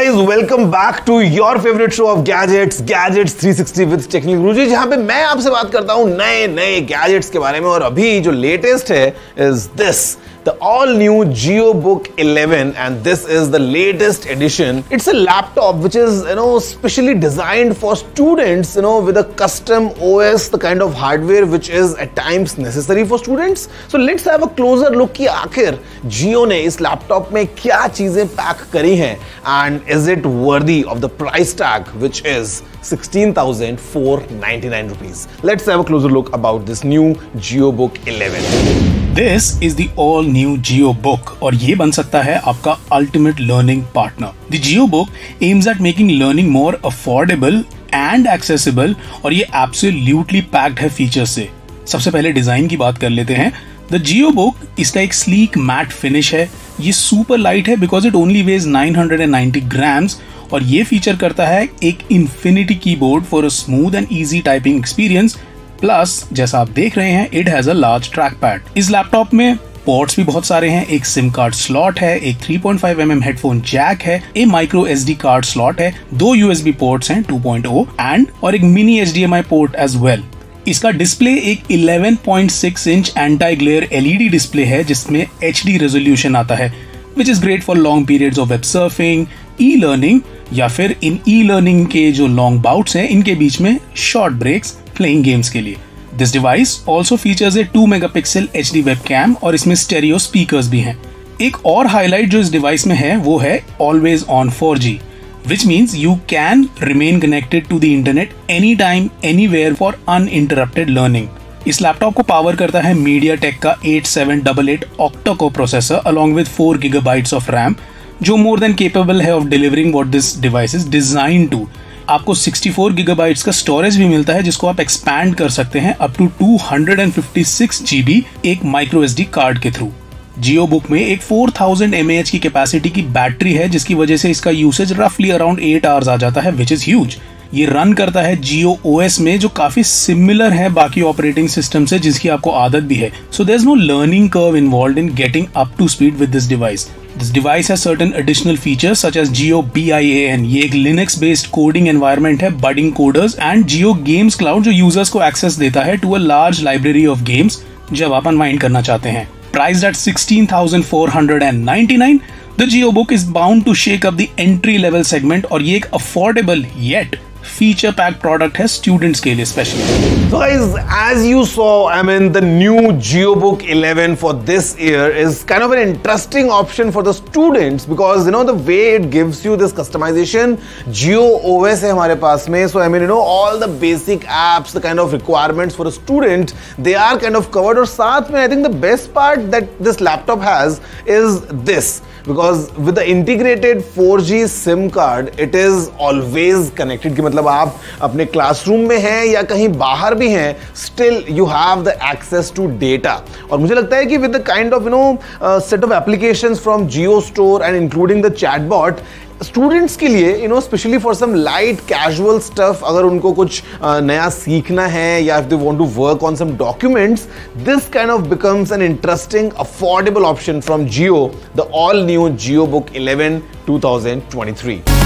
Guys welcome back to your favourite show of gadgets gadgets 360 with technical Guruji जहाँ पे मैं आपसे बात करता हूँ नए नए गैजेट्स के बारे में, और अभी जो लेटेस्ट है is this the all new GeoBook 11 and this is the latest edition. It's a laptop which is, you know, specially designed for students, you know, with a custom OS, the kind of hardware which is at times necessary for students. So let's have a closer look कि आखिर Jio ने इस laptop में क्या चीजें pack करी हैं and is it worthy of the price tag which is 16,499 rupees. Let's have a closer look about this new GeoBook 11. This is the all new Jio book और ये बन सकता है आपका ultimate learning partner the Jio book aims at making learning more affordable and accessible और ये absolutely packed है feature से. सबसे पहले डिज़ाइन की बात कर लेते हैं. द जियो बुक इसका एक स्लीक मैट फिनिश है. ये सुपर लाइट है because it only weighs 990 grams और ये फीचर करता है एक infinity keyboard for a smooth and easy typing experience plus जैसा आप देख रहे हैं it has a large track pad इस लैपटॉप में पोर्ट्स भी बहुत सारे हैं। एक सिम कार्ड स्लॉट है, एक 3.5 पॉइंट mm हेडफोन जैक है एक माइक्रो एस कार्ड स्लॉट है, दो यूएसबी पोर्ट्स हैं 2.0 एंड और एक mini H port as well इसका डिस्प्ले एक 11.6 inch anti glare LED display है, जिसमें एच रेजोल्यूशन आता है which is great for long periods of web surfing e learning या फिर इन ई लर्निंग के जो लॉन्ग बाउट्स हैं, इनके बीच में शॉर्ट ब्रेक्स प्लेइंग गेम्स के लिए. This device also features a two mega pixel H D web cam और इसमें स्टेरियो स्पीकर भी हैं. एक और हाईलाइट जो इस डिवाइस में है, वो है always on four G which means you can remain connected to the internet any time anywhere for uninterrupted learning इस लैपटॉप को पावर करता है मीडिया टेक का eight seven double eight octacore processor along with four gigabytes of RAM जो more than capable है of delivering what this device is design to आपको 64 gigabytes का storage भी मिलता है, जिसको आप एक्सपैंड कर सकते हैं अप टू 256 जीबी एक माइक्रो एसडी कार्ड के थ्रू जियो बुक में एक 4000 थाउज़ेंड की कैपेसिटी की बैटरी है, जिसकी वजह से इसका यूसेज रफली अराउंड एट आवर्स आ जाता है विच इज़ ह्यूज ये रन करता है जियो ओएस में, जो काफ़ी सिमिलर है बाकी ऑपरेटिंग सिस्टम से, जिसकी आपको आदत भी है। So there is no learning curve involve in getting up to speed with this device certain additional features such as Jio B I N ये एक बेस्ड कोडिंग एनवायरमेंट है budding coders and Jio games cloud जो users को access देता है to a large library of games जब आप unwind करना चाहते हैं। Nine the Jio book is bound to shake up the entry level segment और ये एक affordable yet feature pack product है स्टूडेंट्स के लिए special as you so I mean the new Jio book eleven for this year is kind of an interesting option for the students because you know the way it gives you this customization Jio OS है हमारे पास में so I mean you know all the basic apps the kind of requirements for a student they are kind of covered और साथ में I think the best part that this laptop has is this because with the integrated 4G SIM card it is always connected कि मतलब आप अपने classroom में हैं या कहीं बाहर भी हैं still you have the access to data और मुझे लगता है कि with the kind of you know set of application from Jio store and including the chatbot students के लिए you know specially for some light casual stuff अगर उनको कुछ नया सीखना है, या if they want to work on some documents this kind of becomes an interesting affordable option from Jio the all new Jio book 11 2023